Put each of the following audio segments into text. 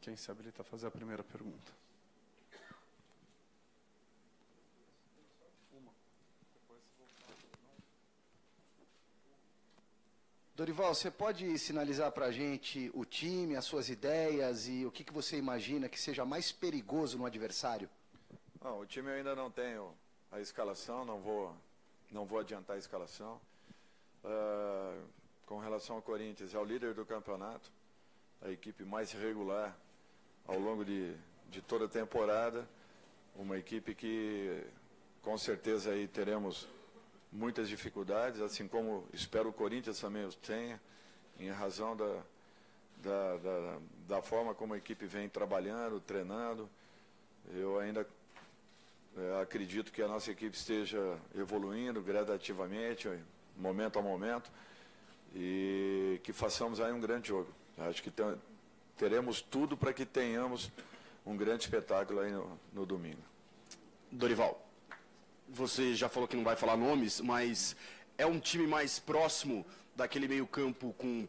Quem se habilita a fazer a primeira pergunta? Dorival, você pode sinalizar para a gente o time, as suas ideias e o que, que você imagina que seja mais perigoso no adversário? Não, o time eu ainda não tenho a escalação, não vou, não vou adiantar a escalação. Uh, com relação ao Corinthians, é o líder do campeonato, a equipe mais regular ao longo de, de toda a temporada, uma equipe que com certeza aí teremos muitas dificuldades, assim como espero o Corinthians também os tenha, em razão da, da, da, da forma como a equipe vem trabalhando, treinando. Eu ainda é, acredito que a nossa equipe esteja evoluindo gradativamente, momento a momento, e que façamos aí um grande jogo. Acho que teremos tudo para que tenhamos um grande espetáculo aí no, no domingo. Dorival, você já falou que não vai falar nomes, mas é um time mais próximo daquele meio-campo com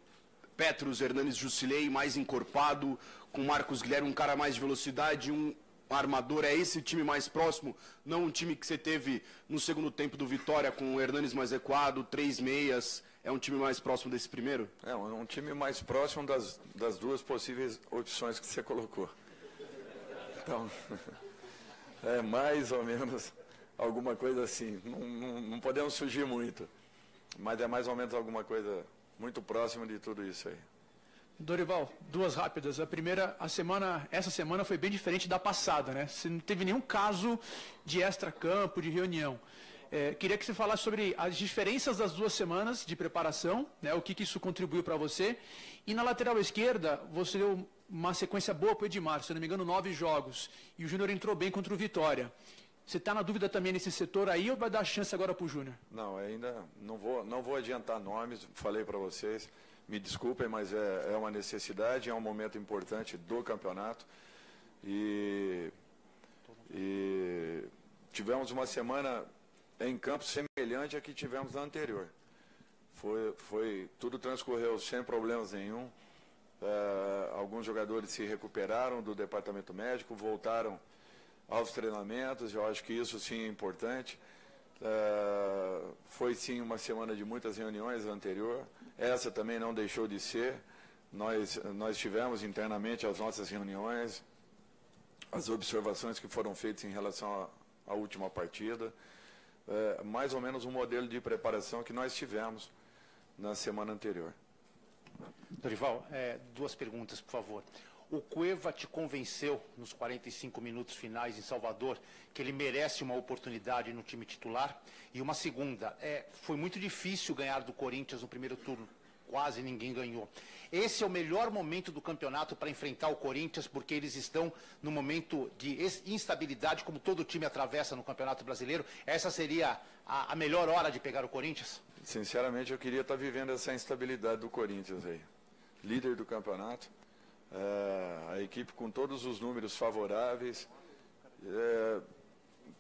Petros, Hernanes Jusilei, mais encorpado, com Marcos Guilherme, um cara mais de velocidade, um armador. É esse o time mais próximo, não um time que você teve no segundo tempo do Vitória, com o Hernanes mais equado, três meias. É um time mais próximo desse primeiro? É, um time mais próximo das, das duas possíveis opções que você colocou. Então, é mais ou menos alguma coisa assim. Não, não, não, podemos fugir muito, mas é mais ou menos alguma coisa muito próxima de tudo isso aí. Dorival, duas rápidas. A primeira, a semana, essa semana foi bem diferente da passada, né? Você não teve nenhum caso de extra-campo, de reunião. É, queria que você falasse sobre as diferenças das duas semanas de preparação, né, o que, que isso contribuiu para você. E na lateral esquerda, você deu uma sequência boa para o Edmar, se não me engano, nove jogos. E o Júnior entrou bem contra o Vitória. Você está na dúvida também nesse setor aí ou vai dar chance agora para o Júnior? Não, ainda não vou, não vou adiantar nomes, falei para vocês, me desculpem, mas é, é uma necessidade, é um momento importante do campeonato. E, e tivemos uma semana em campo semelhante à que tivemos na anterior. Foi, foi, tudo transcorreu sem problemas nenhum. É, alguns jogadores se recuperaram do departamento médico, voltaram aos treinamentos, eu acho que isso sim é importante. Uh, foi sim uma semana de muitas reuniões anterior, essa também não deixou de ser. Nós, nós tivemos internamente as nossas reuniões, as observações que foram feitas em relação à última partida, uh, mais ou menos um modelo de preparação que nós tivemos na semana anterior. Dorival, é, duas perguntas, por favor. O Cueva te convenceu nos 45 minutos finais em Salvador que ele merece uma oportunidade no time titular? E uma segunda, é, foi muito difícil ganhar do Corinthians no primeiro turno. Quase ninguém ganhou. Esse é o melhor momento do campeonato para enfrentar o Corinthians, porque eles estão no momento de instabilidade, como todo time atravessa no Campeonato Brasileiro. Essa seria a, a melhor hora de pegar o Corinthians? Sinceramente, eu queria estar vivendo essa instabilidade do Corinthians aí. Líder do campeonato, é, a equipe com todos os números favoráveis. É,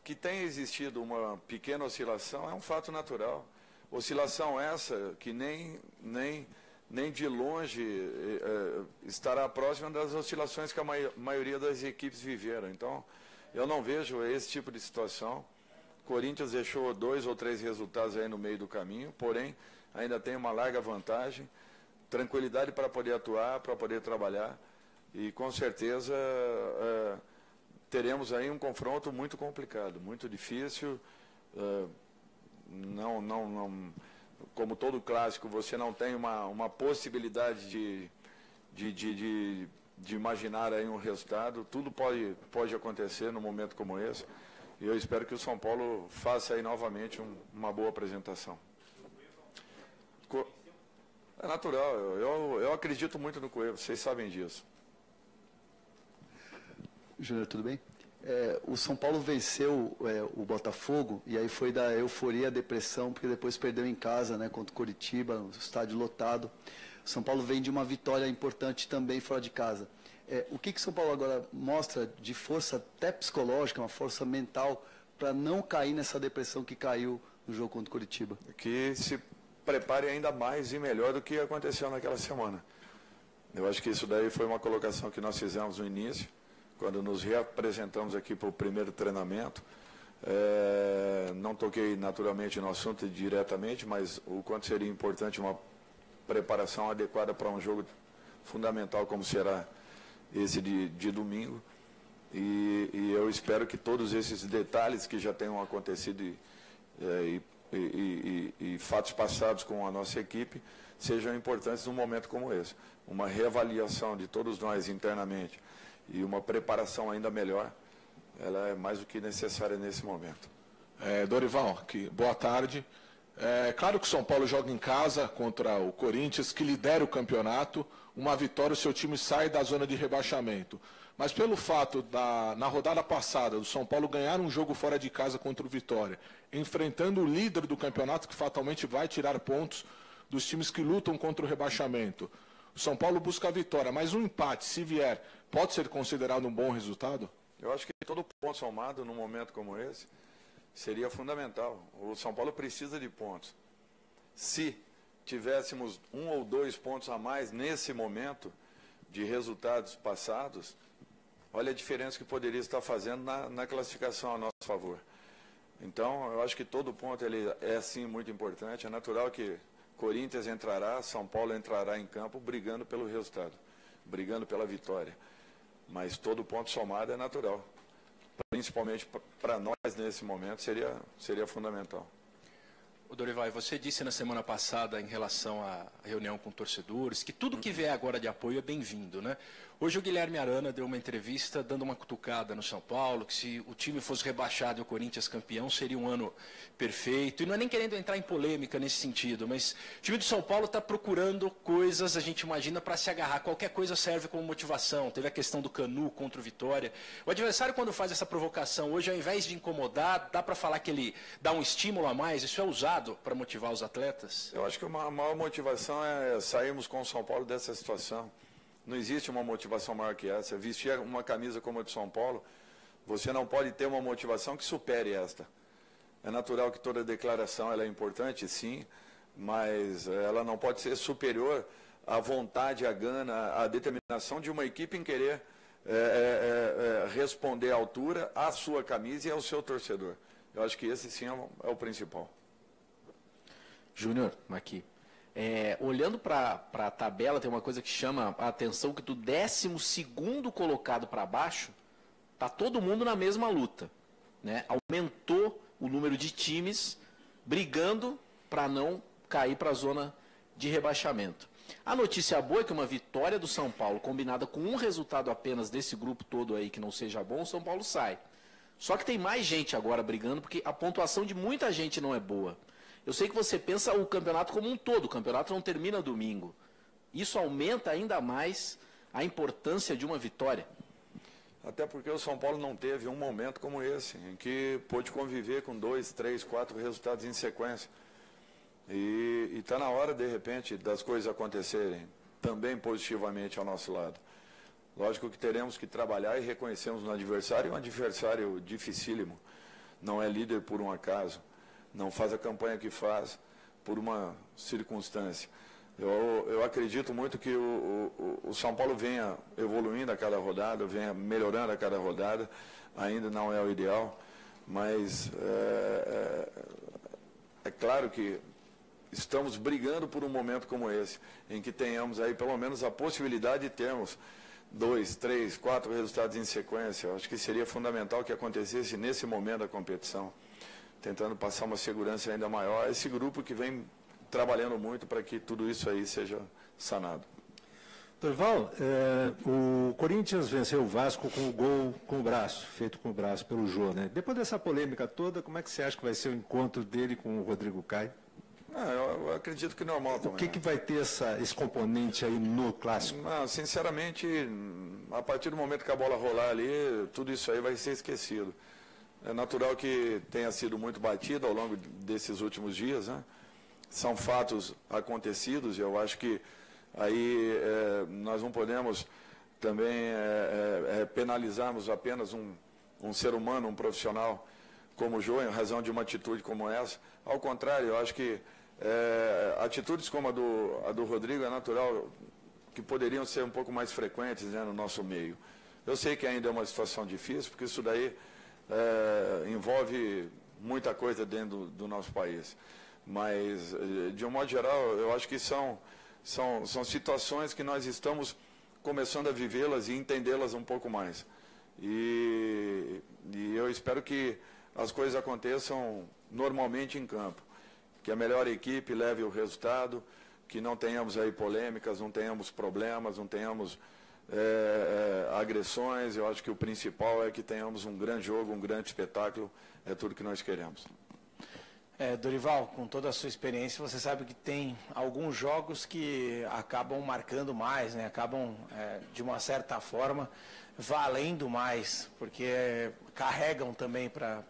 que tem existido uma pequena oscilação é um fato natural. Oscilação essa que nem, nem, nem de longe é, estará próxima das oscilações que a maioria das equipes viveram. Então, eu não vejo esse tipo de situação. Corinthians deixou dois ou três resultados aí no meio do caminho, porém ainda tem uma larga vantagem tranquilidade para poder atuar, para poder trabalhar. E com certeza é, teremos aí um confronto muito complicado, muito difícil. É, não, não, não, como todo clássico, você não tem uma, uma possibilidade de, de, de, de, de imaginar aí um resultado. Tudo pode, pode acontecer num momento como esse. E eu espero que o São Paulo faça aí novamente um, uma boa apresentação. Co é natural, eu, eu, eu acredito muito no Coelho, vocês sabem disso. Júnior, tudo bem? É, o São Paulo venceu é, o Botafogo e aí foi da euforia à depressão, porque depois perdeu em casa né, contra o Curitiba, o estádio lotado. O São Paulo vem de uma vitória importante também fora de casa. É, o que, que São Paulo agora mostra de força até psicológica, uma força mental, para não cair nessa depressão que caiu no jogo contra o Curitiba? Que se prepare ainda mais e melhor do que aconteceu naquela semana. Eu acho que isso daí foi uma colocação que nós fizemos no início, quando nos reapresentamos aqui para o primeiro treinamento. É, não toquei naturalmente no assunto diretamente, mas o quanto seria importante uma preparação adequada para um jogo fundamental como será esse de, de domingo. E, e, eu espero que todos esses detalhes que já tenham acontecido e, é, e, e, fatos passados com a nossa equipe sejam importantes num momento como esse. Uma reavaliação de todos nós internamente e uma preparação ainda melhor, ela é mais do que necessária nesse momento. É, Dorival, boa tarde. É claro que o São Paulo joga em casa contra o Corinthians, que lidera o campeonato. Uma vitória, o seu time sai da zona de rebaixamento. Mas pelo fato da, na rodada passada, do São Paulo ganhar um jogo fora de casa contra o Vitória, enfrentando o líder do campeonato, que fatalmente vai tirar pontos dos times que lutam contra o rebaixamento. O São Paulo busca a vitória, mas um empate, se vier, pode ser considerado um bom resultado? Eu acho que todo ponto somado num momento como esse seria fundamental. O São Paulo precisa de pontos. Se tivéssemos um ou dois pontos a mais nesse momento de resultados passados, olha a diferença que poderia estar fazendo na, na classificação a nosso favor. Então, eu acho que todo ponto ele é sim muito importante. É natural que Corinthians entrará, São Paulo entrará em campo brigando pelo resultado, brigando pela vitória. Mas todo ponto somado é natural principalmente para nós nesse momento, seria, seria fundamental. O Dorival, você disse na semana passada, em relação à reunião com torcedores, que tudo que vier agora de apoio é bem-vindo, né? Hoje o Guilherme Arana deu uma entrevista dando uma cutucada no São Paulo, que se o time fosse rebaixado e o Corinthians campeão, seria um ano perfeito. E não é nem querendo entrar em polêmica nesse sentido, mas o time do São Paulo está procurando coisas, a gente imagina, para se agarrar. Qualquer coisa serve como motivação. Teve a questão do Canu contra o Vitória. O adversário, quando faz essa provocação hoje, ao invés de incomodar, dá para falar que ele dá um estímulo a mais? Isso é usado para motivar os atletas? Eu acho que a maior motivação é sairmos com o São Paulo dessa situação. Não existe uma motivação maior que essa. Vestir uma camisa como a de São Paulo, você não pode ter uma motivação que supere esta. É natural que toda declaração ela é importante, sim, mas ela não pode ser superior à vontade, à gana, à determinação de uma equipe em querer é, é, é, responder à altura à sua camisa e ao seu torcedor. Eu acho que esse sim é o, é o principal. Júnior, aqui. É, olhando para a tabela, tem uma coisa que chama a atenção, que do 12 colocado para baixo, está todo mundo na mesma luta. Né? Aumentou o número de times brigando para não cair para a zona de rebaixamento. A notícia boa é que uma vitória do São Paulo, combinada com um resultado apenas desse grupo todo aí que não seja bom, o São Paulo sai. Só que tem mais gente agora brigando, porque a pontuação de muita gente não é boa. Eu sei que você pensa o campeonato como um todo, o campeonato não termina domingo. Isso aumenta ainda mais a importância de uma vitória. Até porque o São Paulo não teve um momento como esse, em que pôde conviver com dois, três, quatro resultados em sequência. E está na hora, de repente, das coisas acontecerem também positivamente ao nosso lado. Lógico que teremos que trabalhar e reconhecemos no adversário um adversário dificílimo. Não é líder por um acaso não faz a campanha que faz por uma circunstância. Eu, eu acredito muito que o, o, o, São Paulo venha evoluindo a cada rodada, venha melhorando a cada rodada. Ainda não é o ideal, mas é, é, é claro que estamos brigando por um momento como esse, em que tenhamos aí pelo menos a possibilidade de termos dois, três, quatro resultados em sequência. Eu acho que seria fundamental que acontecesse nesse momento da competição tentando passar uma segurança ainda maior. Esse grupo que vem trabalhando muito para que tudo isso aí seja sanado. Dorval, é, o Corinthians venceu o Vasco com o gol com o braço, feito com o braço pelo Jô, né? Depois dessa polêmica toda, como é que você acha que vai ser o encontro dele com o Rodrigo Caio? Ah, eu, eu, acredito que normal também. O que, que vai ter essa, esse componente aí no clássico? Não, sinceramente, a partir do momento que a bola rolar ali, tudo isso aí vai ser esquecido. É natural que tenha sido muito batido ao longo desses últimos dias, né? São fatos acontecidos e eu acho que aí é, nós não podemos também é, é, é, penalizarmos apenas um, um ser humano, um profissional como o João, em razão de uma atitude como essa. Ao contrário, eu acho que é, atitudes como a do, a do Rodrigo é natural que poderiam ser um pouco mais frequentes né, no nosso meio. Eu sei que ainda é uma situação difícil, porque isso daí é, envolve muita coisa dentro do, do, nosso país. Mas, eh, de um modo geral, eu acho que são, são, são situações que nós estamos começando a vivê-las e entendê-las um pouco mais. E, e eu espero que as coisas aconteçam normalmente em campo. Que a melhor equipe leve o resultado, que não tenhamos aí polêmicas, não tenhamos problemas, não tenhamos é, é, agressões. Eu acho que o principal é que tenhamos um grande jogo, um grande espetáculo. É tudo que nós queremos. É, Dorival, com toda a sua experiência, você sabe que tem alguns jogos que acabam marcando mais, né? acabam, é, de uma certa forma, valendo mais, porque carregam também para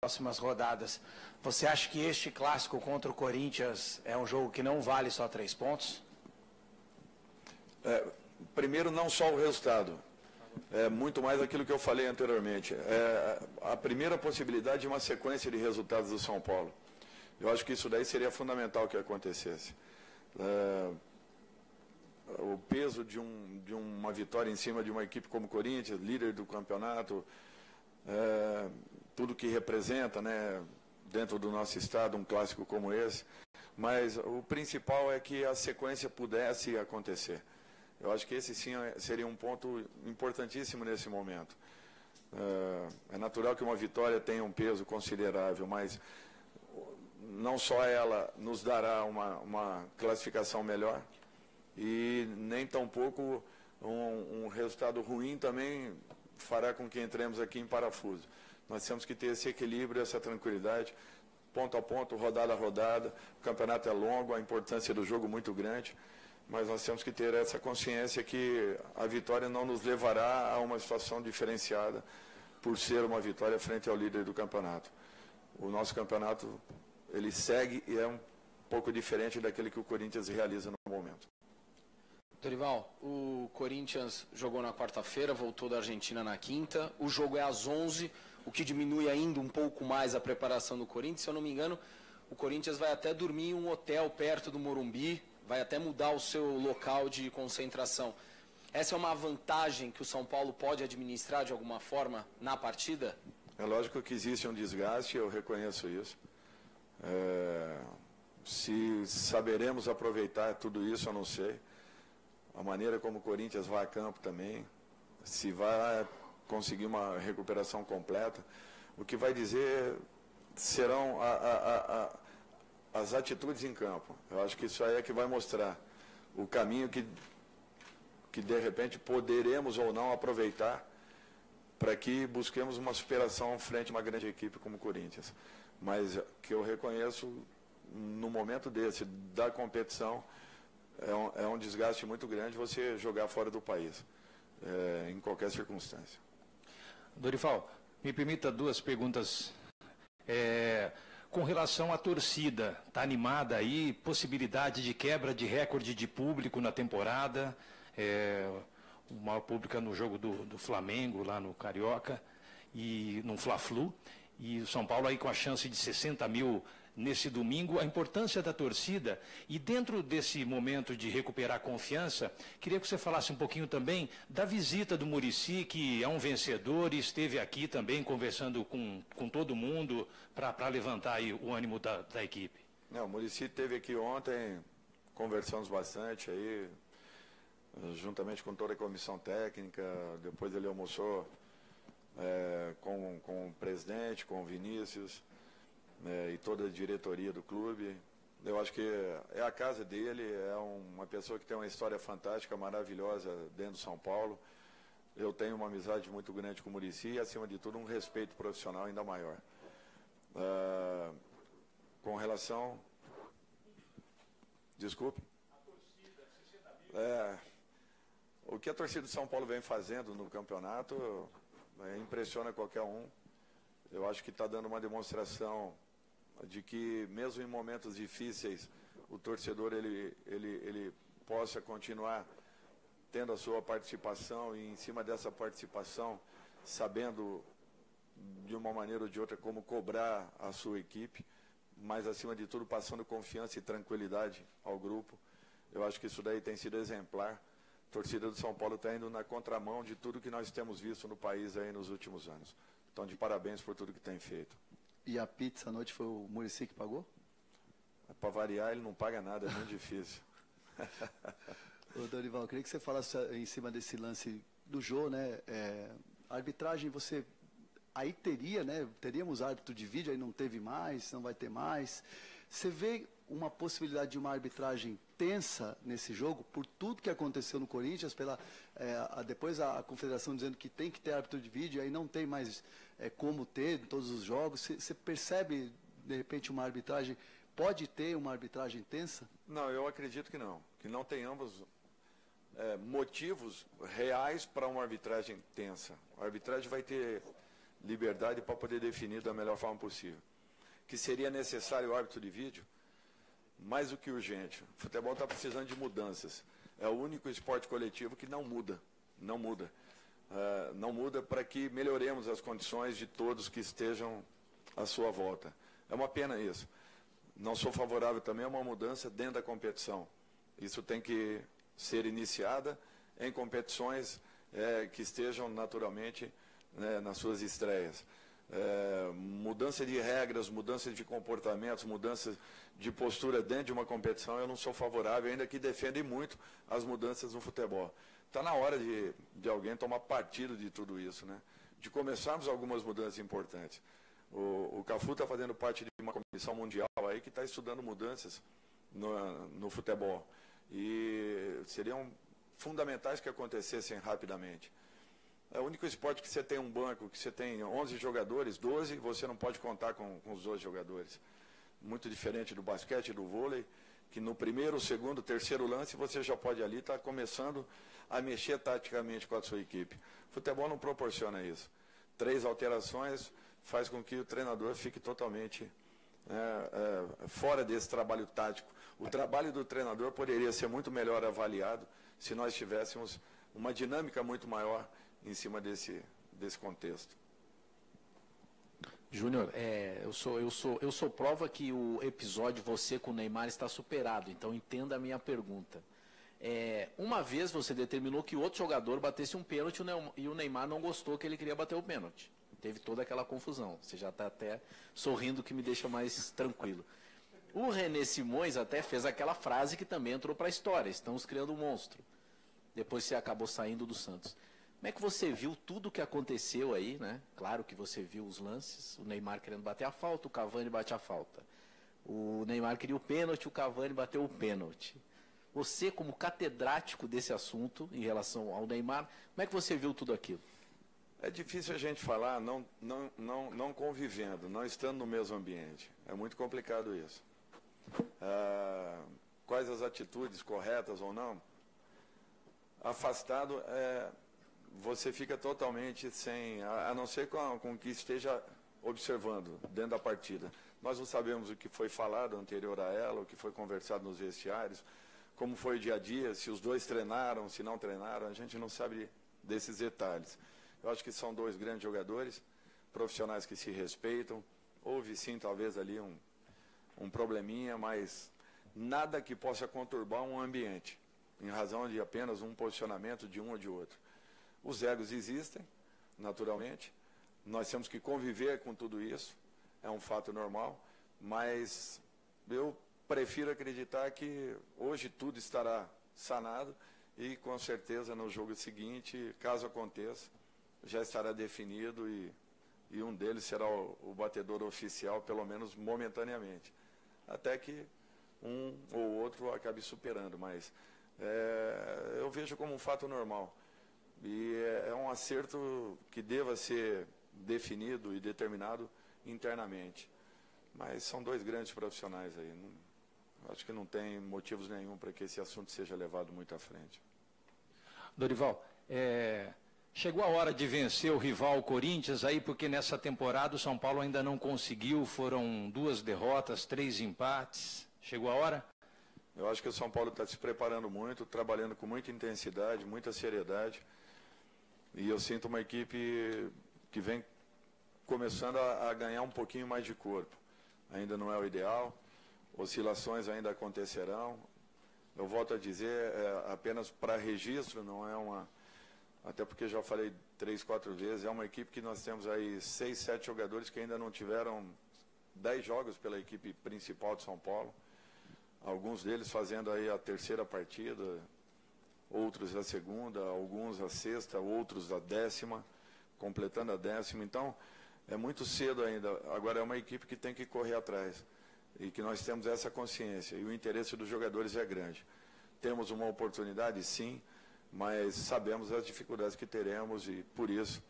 próximas rodadas. Você acha que este clássico contra o Corinthians é um jogo que não vale só três pontos? É, primeiro, não só o resultado, é muito mais aquilo que eu falei anteriormente. É, a primeira possibilidade de uma sequência de resultados do São Paulo. Eu acho que isso daí seria fundamental que acontecesse. É, o peso de, um, de, uma vitória em cima de uma equipe como o Corinthians, líder do campeonato, é, tudo que representa, né, dentro do nosso estado, um clássico como esse. Mas o principal é que a sequência pudesse acontecer. Eu acho que esse sim seria um ponto importantíssimo nesse momento. É, é natural que uma vitória tenha um peso considerável, mas não só ela nos dará uma, uma classificação melhor, e nem tampouco um, um resultado ruim também fará com que entremos aqui em parafuso. Nós temos que ter esse equilíbrio, essa tranquilidade, ponto a ponto, rodada a rodada. O campeonato é longo, a importância do jogo muito grande, mas nós temos que ter essa consciência que a vitória não nos levará a uma situação diferenciada por ser uma vitória frente ao líder do campeonato. O nosso campeonato, ele segue e é um pouco diferente daquele que o Corinthians realiza no momento. Dorival, o Corinthians jogou na quarta-feira, voltou da Argentina na quinta. O jogo é às 11, o que diminui ainda um pouco mais a preparação do Corinthians. Se eu não me engano, o Corinthians vai até dormir em um hotel perto do Morumbi, vai até mudar o seu local de concentração. Essa é uma vantagem que o São Paulo pode administrar de alguma forma na partida? É lógico que existe um desgaste, eu reconheço isso. É... Se saberemos aproveitar tudo isso, eu não sei a maneira como o Corinthians vai a campo também, se vai conseguir uma recuperação completa. O que vai dizer serão a, a, as atitudes em campo. Eu acho que isso aí é que vai mostrar o caminho que, que de repente poderemos ou não aproveitar para que busquemos uma superação frente a uma grande equipe como o Corinthians. Mas que eu reconheço no momento desse da competição é um, é um desgaste muito grande você jogar fora do país, é, em qualquer circunstância. Dorival, me permita duas perguntas. É, com relação à torcida, está animada aí? Possibilidade de quebra de recorde de público na temporada? É, o maior público é no jogo do, do Flamengo, lá no Carioca, e no Fla-Flu. E o São Paulo aí com a chance de 60 mil nesse domingo, a importância da torcida. E dentro desse momento de recuperar confiança, queria que você falasse um pouquinho também da visita do Murici, que é um vencedor e esteve aqui também conversando com, com todo mundo para levantar aí o ânimo da, da equipe. Não, o Murici esteve aqui ontem, conversamos bastante aí, juntamente com toda a comissão técnica, depois ele almoçou é, com, com o presidente, com o Vinícius né, e toda a diretoria do clube. Eu acho que é a casa dele, é uma pessoa que tem uma história fantástica, maravilhosa dentro de São Paulo. Eu tenho uma amizade muito grande com o Murici e, acima de tudo, um respeito profissional ainda maior. Uh, com relação. Desculpe. É, o que a torcida de São Paulo vem fazendo no campeonato é, impressiona qualquer um. Eu acho que está dando uma demonstração de que mesmo em momentos difíceis o torcedor ele, ele, ele possa continuar tendo a sua participação e em cima dessa participação sabendo de uma maneira ou de outra como cobrar a sua equipe, mas acima de tudo passando confiança e tranquilidade ao grupo. Eu acho que isso daí tem sido exemplar torcida do São Paulo está indo na contramão de tudo que nós temos visto no país aí nos últimos anos. Então, de parabéns por tudo que tem feito. E a pizza à noite foi o Murici que pagou? Para variar, ele não paga nada, é muito difícil. Ô, Dorival, eu queria que você falasse em cima desse lance do Jô, né? É, arbitragem, você aí teria, né? Teríamos árbitro de vídeo, aí não teve mais, não vai ter mais. Você vê uma possibilidade de uma arbitragem tensa nesse jogo, por tudo que aconteceu no Corinthians, pela, é, a, depois a, a, confederação dizendo que tem que ter árbitro de vídeo, aí não tem mais é, como ter em todos os jogos. Você percebe, de repente, uma arbitragem, pode ter uma arbitragem tensa? Não, eu acredito que não. Que não tenhamos é, motivos reais para uma arbitragem tensa. A arbitragem vai ter liberdade para poder definir da melhor forma possível. Que seria necessário o árbitro de vídeo? Mais do que urgente. O futebol está precisando de mudanças. É o único esporte coletivo que não muda. Não muda. Uh, não muda para que melhoremos as condições de todos que estejam à sua volta. É uma pena isso. Não sou favorável também a uma mudança dentro da competição. Isso tem que ser iniciada em competições é, que estejam naturalmente né, nas suas estreias é, mudança de regras, mudança de comportamentos, mudança de postura dentro de uma competição, eu não sou favorável, ainda que defendem muito as mudanças no futebol. Está na hora de, de alguém tomar partido de tudo isso, né? de começarmos algumas mudanças importantes. O, o Cafu está fazendo parte de uma comissão mundial aí que está estudando mudanças no, no futebol. E seriam fundamentais que acontecessem rapidamente. É o único esporte que você tem um banco, que você tem 11 jogadores, 12, você não pode contar com, com os 12 jogadores. Muito diferente do basquete e do vôlei, que no primeiro, segundo, terceiro lance você já pode ali estar tá começando a mexer taticamente com a sua equipe. O futebol não proporciona isso. Três alterações faz com que o treinador fique totalmente é, é, fora desse trabalho tático. O trabalho do treinador poderia ser muito melhor avaliado se nós tivéssemos uma dinâmica muito maior em cima desse, desse contexto. Júnior, é, eu, sou, eu, sou, eu sou prova que o episódio você com o Neymar está superado, então entenda a minha pergunta. É, uma vez você determinou que outro jogador batesse um pênalti e o Neymar não gostou que ele queria bater o pênalti. Teve toda aquela confusão. Você já está até sorrindo que me deixa mais tranquilo. O René Simões até fez aquela frase que também entrou para a história: estamos criando um monstro. Depois você acabou saindo do Santos. Como é que você viu tudo o que aconteceu aí, né? Claro que você viu os lances, o Neymar querendo bater a falta, o Cavani bate a falta. O Neymar queria o pênalti, o Cavani bateu o pênalti. Você, como catedrático desse assunto em relação ao Neymar, como é que você viu tudo aquilo? É difícil a gente falar não, não, não, não convivendo, não estando no mesmo ambiente. É muito complicado isso. Ah, quais as atitudes corretas ou não? Afastado é, você fica totalmente sem, a, a não ser com, com que esteja observando dentro da partida. Nós não sabemos o que foi falado anterior a ela, o que foi conversado nos vestiários, como foi o dia a dia, se os dois treinaram, se não treinaram, a gente não sabe desses detalhes. Eu acho que são dois grandes jogadores, profissionais que se respeitam. Houve sim, talvez ali um, um probleminha, mas nada que possa conturbar um ambiente, em razão de apenas um posicionamento de um ou de outro. Os egos existem, naturalmente. Nós temos que conviver com tudo isso. É um fato normal. Mas eu prefiro acreditar que hoje tudo estará sanado e com certeza no jogo seguinte, caso aconteça, já estará definido e, e um deles será o, o batedor oficial, pelo menos momentaneamente. Até que um ou outro acabe superando, mas é, eu vejo como um fato normal. E é, é um acerto que deva ser definido e determinado internamente. Mas são dois grandes profissionais aí. Não, acho que não tem motivos nenhum para que esse assunto seja levado muito à frente. Dorival, é, chegou a hora de vencer o rival Corinthians aí, porque nessa temporada o São Paulo ainda não conseguiu, foram duas derrotas, três empates. Chegou a hora? Eu acho que o São Paulo está se preparando muito, trabalhando com muita intensidade, muita seriedade. E eu sinto uma equipe que vem começando a, a, ganhar um pouquinho mais de corpo. Ainda não é o ideal, oscilações ainda acontecerão, eu volto a dizer, é apenas para registro, não é uma. Até porque já falei três, quatro vezes, é uma equipe que nós temos aí seis, sete jogadores que ainda não tiveram dez jogos pela equipe principal de São Paulo. Alguns deles fazendo aí a terceira partida, outros a segunda, alguns a sexta, outros a décima, completando a décima. Então, é muito cedo ainda. Agora é uma equipe que tem que correr atrás e que nós temos essa consciência e o interesse dos jogadores é grande. Temos uma oportunidade, sim, mas sabemos as dificuldades que teremos e por isso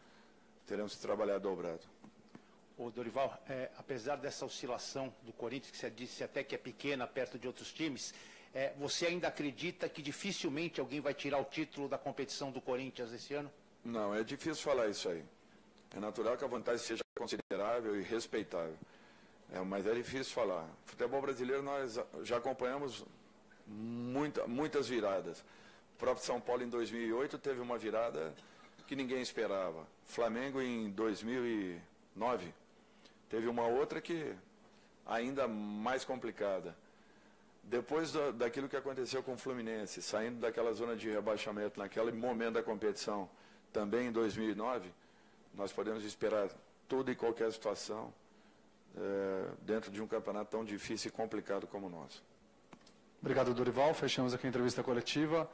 teremos que trabalhar dobrado. O Dorival, é, apesar dessa oscilação do Corinthians, que você disse até que é pequena perto de outros times, é, você ainda acredita que dificilmente alguém vai tirar o título da competição do Corinthians esse ano? Não, é difícil falar isso aí. É natural que a vantagem seja considerável e respeitável. É, mas é difícil falar. Futebol brasileiro nós já acompanhamos muita, muitas viradas. O próprio São Paulo em 2008 teve uma virada que ninguém esperava. Flamengo em 2009 teve uma outra que ainda mais complicada. Depois do, daquilo que aconteceu com o Fluminense, saindo daquela zona de rebaixamento naquele momento da competição, também em 2009, nós podemos esperar toda e qualquer situação é, dentro de um campeonato tão difícil e complicado como o nosso. Obrigado, Dorival. Fechamos aqui a entrevista coletiva.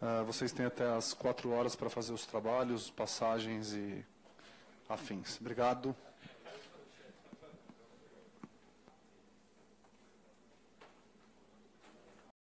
Uh, vocês têm até as quatro horas para fazer os trabalhos, passagens e afins. Obrigado.